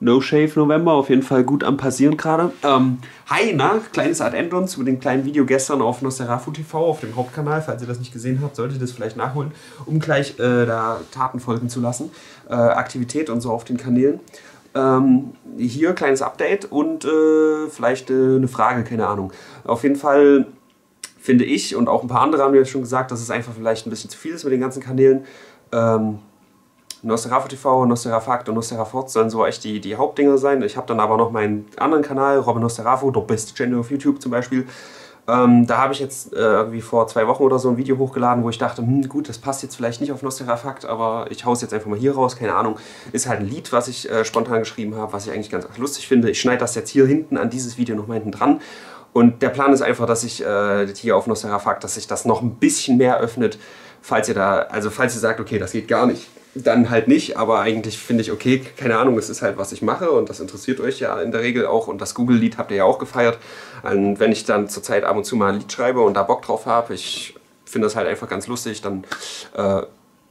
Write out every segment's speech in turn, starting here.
No Shave November, auf jeden Fall gut am Passieren gerade. Ähm, hi, na, kleines Addendum zu dem kleinen Video gestern auf Nosferafu TV, auf dem Hauptkanal. Falls ihr das nicht gesehen habt, solltet ihr das vielleicht nachholen, um gleich äh, da Taten folgen zu lassen. Äh, Aktivität und so auf den Kanälen. Ähm, hier kleines Update und äh, vielleicht äh, eine Frage, keine Ahnung. Auf jeden Fall finde ich und auch ein paar andere haben mir schon gesagt, dass es einfach vielleicht ein bisschen zu viel ist mit den ganzen Kanälen. Ähm, Nosferatu TV, Nosferafakt und Nosferafort sollen so echt die, die Hauptdinger sein. Ich habe dann aber noch meinen anderen Kanal, Robin Nosferatu, der beste Channel auf YouTube zum Beispiel. Ähm, da habe ich jetzt äh, irgendwie vor zwei Wochen oder so ein Video hochgeladen, wo ich dachte, hm, gut, das passt jetzt vielleicht nicht auf Nosferafakt, aber ich haue es jetzt einfach mal hier raus, keine Ahnung. Ist halt ein Lied, was ich äh, spontan geschrieben habe, was ich eigentlich ganz lustig finde. Ich schneide das jetzt hier hinten an dieses Video nochmal hinten dran. Und der Plan ist einfach, dass ich äh, hier auf Nosferafakt, dass sich das noch ein bisschen mehr öffnet, falls ihr da, also falls ihr sagt, okay, das geht gar nicht dann halt nicht, aber eigentlich finde ich, okay, keine Ahnung, es ist halt, was ich mache und das interessiert euch ja in der Regel auch und das Google-Lied habt ihr ja auch gefeiert. Und wenn ich dann zurzeit ab und zu mal ein Lied schreibe und da Bock drauf habe, ich finde das halt einfach ganz lustig, dann äh,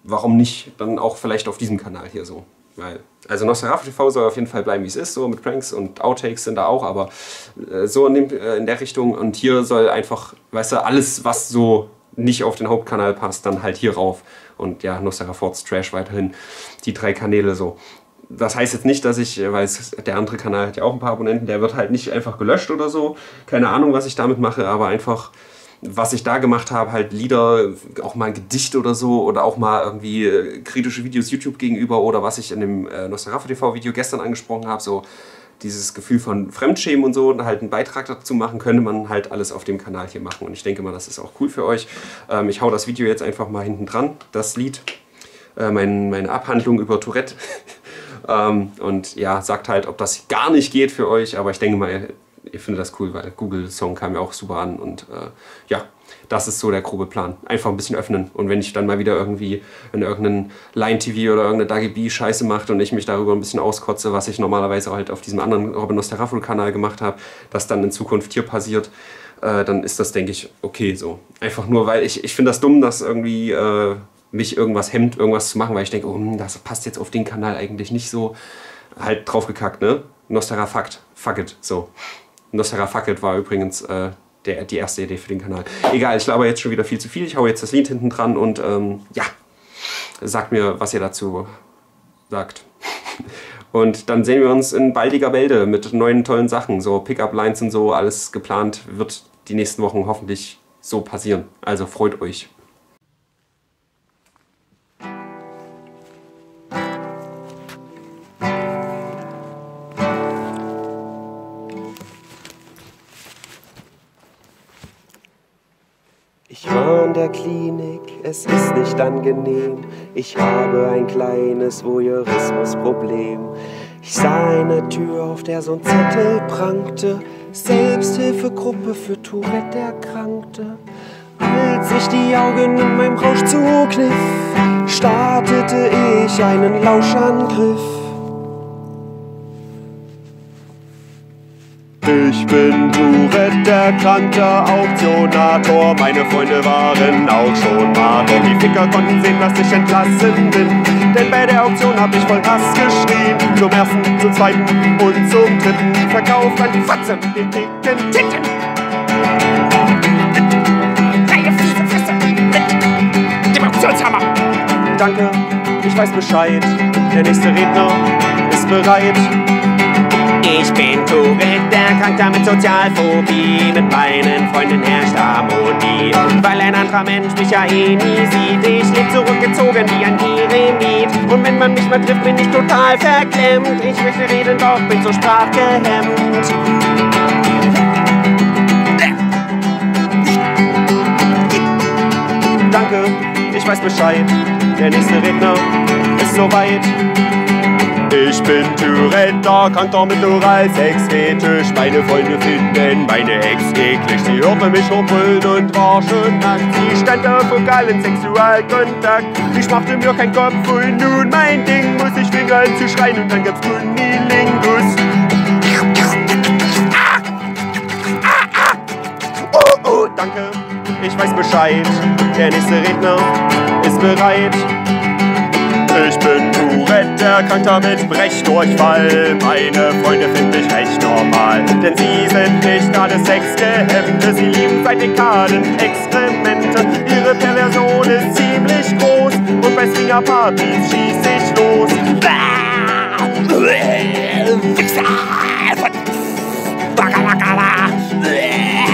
warum nicht dann auch vielleicht auf diesem Kanal hier so. Weil, also Nosferatu TV soll auf jeden Fall bleiben, wie es ist, so mit Pranks und Outtakes sind da auch, aber äh, so in, dem, äh, in der Richtung und hier soll einfach, weißt du, alles, was so nicht auf den Hauptkanal passt, dann halt hier rauf und ja, Nostera Forts Trash weiterhin die drei Kanäle so. Das heißt jetzt nicht, dass ich, weil es, der andere Kanal hat ja auch ein paar Abonnenten, der wird halt nicht einfach gelöscht oder so. Keine Ahnung, was ich damit mache, aber einfach, was ich da gemacht habe, halt Lieder, auch mal ein Gedicht oder so oder auch mal irgendwie äh, kritische Videos YouTube gegenüber oder was ich in dem äh, Nosferatu TV Video gestern angesprochen habe, so dieses Gefühl von Fremdschämen und so und halt einen Beitrag dazu machen, könnte man halt alles auf dem Kanal hier machen. Und ich denke mal, das ist auch cool für euch. Ähm, ich hau das Video jetzt einfach mal hinten dran, das Lied, äh, mein, meine Abhandlung über Tourette. ähm, und ja, sagt halt, ob das gar nicht geht für euch, aber ich denke mal, ihr findet das cool, weil Google Song kam ja auch super an und äh, ja, das ist so der grobe Plan. Einfach ein bisschen öffnen. Und wenn ich dann mal wieder irgendwie in irgendeinen Line-TV oder irgendeine Dagi Scheiße macht und ich mich darüber ein bisschen auskotze, was ich normalerweise halt auf diesem anderen Robin Nosteraful-Kanal gemacht habe, das dann in Zukunft hier passiert, äh, dann ist das, denke ich, okay so. Einfach nur, weil ich, ich finde das dumm, dass irgendwie äh, mich irgendwas hemmt, irgendwas zu machen, weil ich denke, oh, hm, das passt jetzt auf den Kanal eigentlich nicht so. Halt draufgekackt, ne? Nosterafakt, fuck it, so. Nosterafakt war übrigens äh, der, die erste Idee für den Kanal. Egal, ich glaube jetzt schon wieder viel zu viel. Ich hau jetzt das Lied hinten dran und ähm, ja, sagt mir, was ihr dazu sagt. Und dann sehen wir uns in baldiger Wälde mit neuen tollen Sachen. So Pickup-Lines und so, alles geplant wird die nächsten Wochen hoffentlich so passieren. Also freut euch. Ich war in der Klinik, es ist nicht angenehm. Ich habe ein kleines Voyeurismusproblem. Ich sah eine Tür, auf der so ein Zettel prangte. Selbsthilfegruppe für Tourette-Erkrankte. Als ich die Augen in meinem Rausch zukniff, startete ich einen Lauschangriff. Ich bin Tourette-erkrankter Auktionator. Meine Freunde waren auch schon mal. Denn die Ficker konnten sehen, dass ich entlassen bin. Denn bei der Auktion hab ich voll Hass geschrien. Zum ersten, zum zweiten und zum dritten. Verkauf an die Fotze mit den dicken Titten. Geile fiese Fresse mit dem Auktionshammer. Danke, ich weiß Bescheid. Der nächste Redner ist bereit. Ich bin Tourette-Erkrankter mit Sozialphobie. Mit meinen Freunden herrscht Harmonie. Weil ein anderer Mensch mich ja eh nie sieht. Ich leb zurückgezogen wie ein Eremit. Und wenn man mich mal trifft, bin ich total verklemmt. Ich möchte reden, doch bin so sprachgehemmt. Danke, ich weiß Bescheid. Der nächste Redner ist soweit. Ich bin Tourette, erkrankter mit Oralsex-Fetisch. Meine Freunde finden meine Ex eklig. Sie hörte mich rumpeln und war schon nackt. Sie stand auf vokalen Sexualkontakt. Ich machte mir keinen Kopf und nun mein Ding muss ich fingern zu schreien und dann gab's Kunilingus. Ah! Ah, ah! Oh, oh, danke, ich weiß Bescheid. Der nächste Redner ist bereit. Ich bin erkrankter mit Brechdurchfall. Meine Freunde finde ich recht normal, denn sie sind nicht gerade Sexgehemmte. Sie lieben seit Dekaden Exkremente. Ihre Perversion ist ziemlich groß und bei Swingerpartys schieß ich los. Darüber macht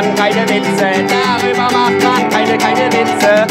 man keine Witze, darüber macht man keine, keine Witze.